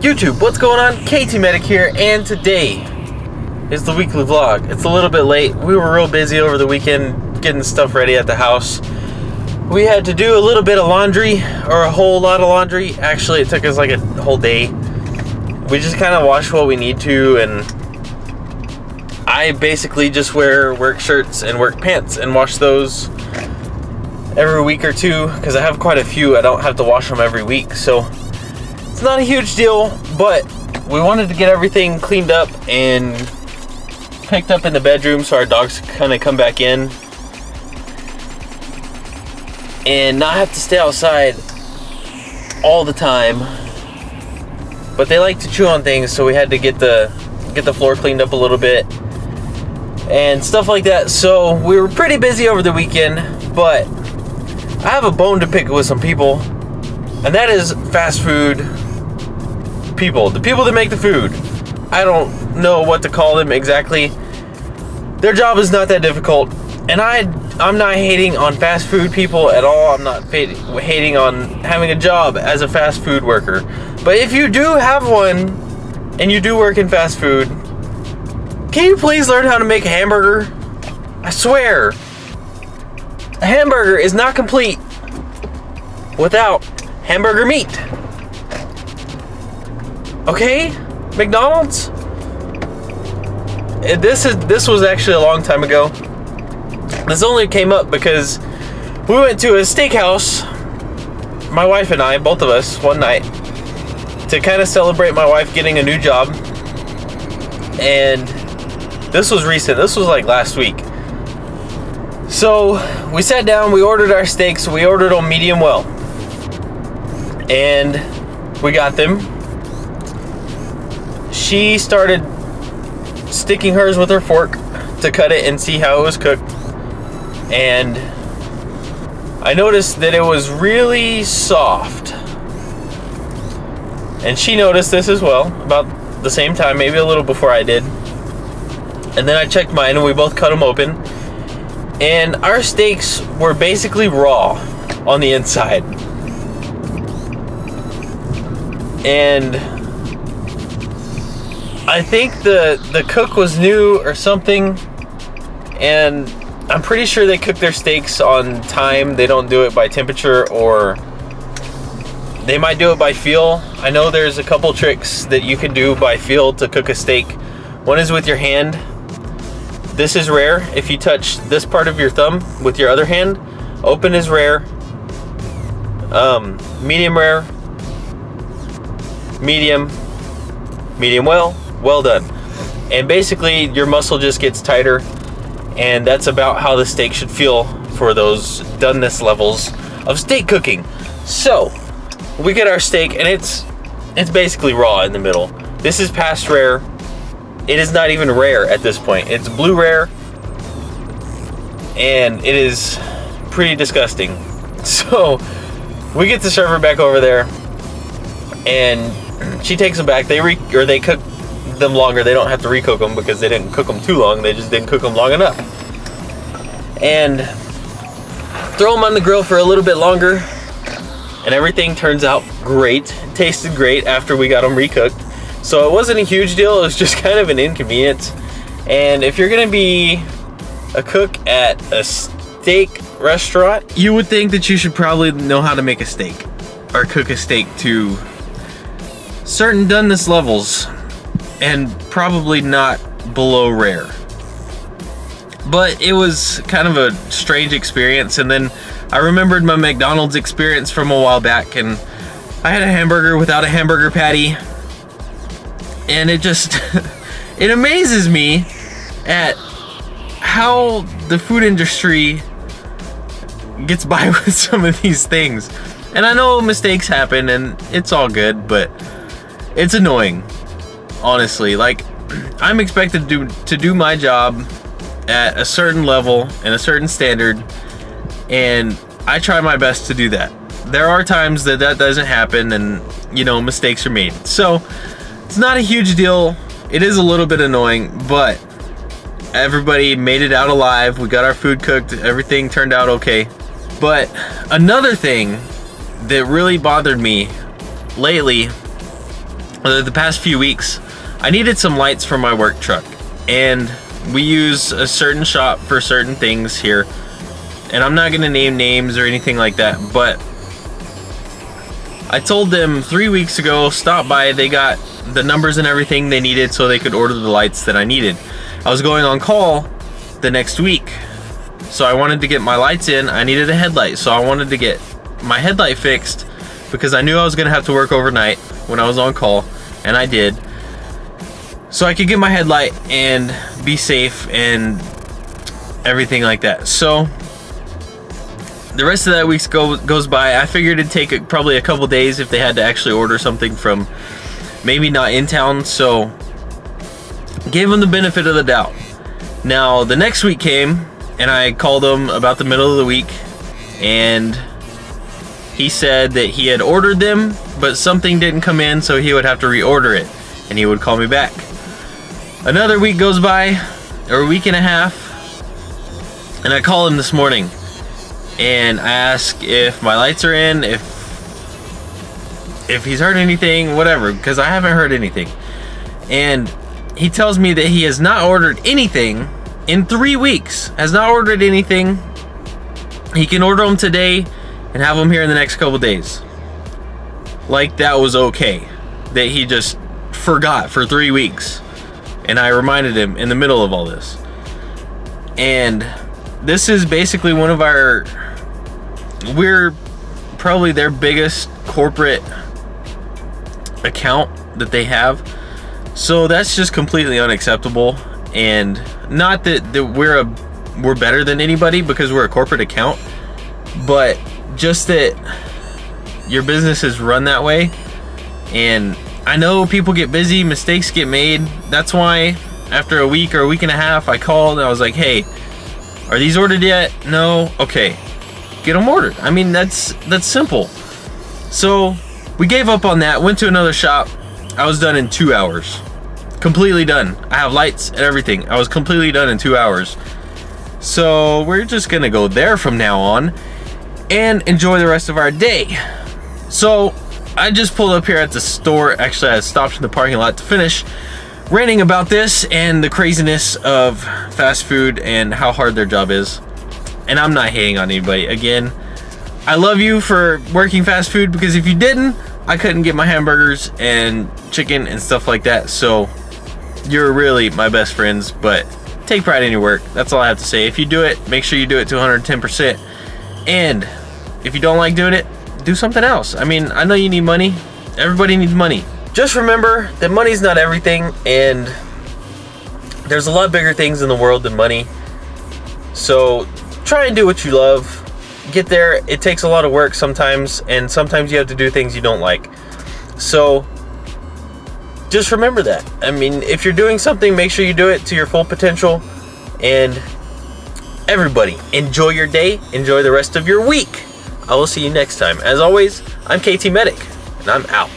YouTube, what's going on? KT Medic here, and today is the weekly vlog. It's a little bit late. We were real busy over the weekend getting stuff ready at the house. We had to do a little bit of laundry, or a whole lot of laundry. Actually, it took us like a whole day. We just kind of wash what we need to, and I basically just wear work shirts and work pants and wash those every week or two because I have quite a few. I don't have to wash them every week, so it's not a huge deal, but we wanted to get everything cleaned up and picked up in the bedroom so our dogs kind of come back in and not have to stay outside all the time. But they like to chew on things, so we had to get the get the floor cleaned up a little bit and stuff like that. So we were pretty busy over the weekend, but I have a bone to pick with some people, and that is fast food people, the people that make the food. I don't know what to call them exactly. Their job is not that difficult, and I I'm not hating on fast food people at all. I'm not hating on having a job as a fast food worker. But if you do have one and you do work in fast food, can you please learn how to make a hamburger? I swear, a hamburger is not complete without hamburger meat. Okay? McDonald's? Uh, this is this was actually a long time ago. This only came up because we went to a steakhouse, my wife and I, both of us, one night, to kind of celebrate my wife getting a new job. And this was recent. This was like last week. So we sat down, we ordered our steaks, we ordered them medium well. And we got them. She started sticking hers with her fork to cut it and see how it was cooked. And I noticed that it was really soft. And she noticed this as well, about the same time, maybe a little before I did. And then I checked mine and we both cut them open and our steaks were basically raw on the inside. And I think the the cook was new or something and I'm pretty sure they cook their steaks on time. They don't do it by temperature or they might do it by feel. I know there's a couple tricks that you can do by feel to cook a steak. One is with your hand this is rare. If you touch this part of your thumb with your other hand, open is rare. Um, medium rare. Medium. Medium well. Well done. And basically, your muscle just gets tighter. And that's about how the steak should feel for those doneness levels of steak cooking. So, we get our steak, and it's it's basically raw in the middle. This is past rare. It is not even rare at this point. It's blue rare, and it is pretty disgusting. So we get the server back over there, and she takes them back. They re or they cook them longer. They don't have to recook them because they didn't cook them too long. They just didn't cook them long enough. And throw them on the grill for a little bit longer, and everything turns out great. Tasted great after we got them recooked. So it wasn't a huge deal, it was just kind of an inconvenience. And if you're gonna be a cook at a steak restaurant, you would think that you should probably know how to make a steak or cook a steak to certain doneness levels and probably not below rare. But it was kind of a strange experience and then I remembered my McDonald's experience from a while back and I had a hamburger without a hamburger patty and it just it amazes me at how the food industry gets by with some of these things. And I know mistakes happen and it's all good, but it's annoying. Honestly, like I'm expected to do to do my job at a certain level and a certain standard and I try my best to do that. There are times that that doesn't happen and you know mistakes are made. So it's not a huge deal. It is a little bit annoying, but everybody made it out alive. We got our food cooked. Everything turned out okay. But another thing that really bothered me lately uh, the past few weeks, I needed some lights for my work truck. And we use a certain shop for certain things here. And I'm not gonna name names or anything like that, but I told them three weeks ago, stop by, they got the numbers and everything they needed so they could order the lights that I needed. I was going on call the next week. So I wanted to get my lights in. I needed a headlight. So I wanted to get my headlight fixed because I knew I was gonna have to work overnight when I was on call and I did. So I could get my headlight and be safe and everything like that. So the rest of that week go, goes by. I figured it'd take a, probably a couple days if they had to actually order something from maybe not in town. So gave them the benefit of the doubt. Now the next week came and I called him about the middle of the week and he said that he had ordered them but something didn't come in so he would have to reorder it and he would call me back. Another week goes by or a week and a half and I call him this morning and I ask if my lights are in, if if he's heard anything, whatever, because I haven't heard anything. And he tells me that he has not ordered anything in three weeks. Has not ordered anything. He can order them today and have them here in the next couple days. Like that was okay. That he just forgot for three weeks. And I reminded him in the middle of all this. And this is basically one of our we're probably their biggest corporate account that they have. So that's just completely unacceptable. And not that, that we're a we're better than anybody because we're a corporate account, but just that your business is run that way. And I know people get busy, mistakes get made. That's why after a week or a week and a half, I called and I was like, hey, are these ordered yet? No? Okay get them ordered. I mean, that's that's simple. So we gave up on that, went to another shop. I was done in two hours. Completely done. I have lights and everything. I was completely done in two hours. So we're just gonna go there from now on and enjoy the rest of our day. So I just pulled up here at the store. Actually, I stopped in the parking lot to finish ranting about this and the craziness of fast food and how hard their job is and I'm not hating on anybody. Again, I love you for working fast food because if you didn't, I couldn't get my hamburgers and chicken and stuff like that. So you're really my best friends, but take pride in your work. That's all I have to say. If you do it, make sure you do it to 110%. And if you don't like doing it, do something else. I mean, I know you need money. Everybody needs money. Just remember that money's not everything and there's a lot bigger things in the world than money. So try and do what you love. Get there. It takes a lot of work sometimes, and sometimes you have to do things you don't like. So just remember that. I mean, if you're doing something, make sure you do it to your full potential. And everybody, enjoy your day. Enjoy the rest of your week. I will see you next time. As always, I'm KT Medic, and I'm out.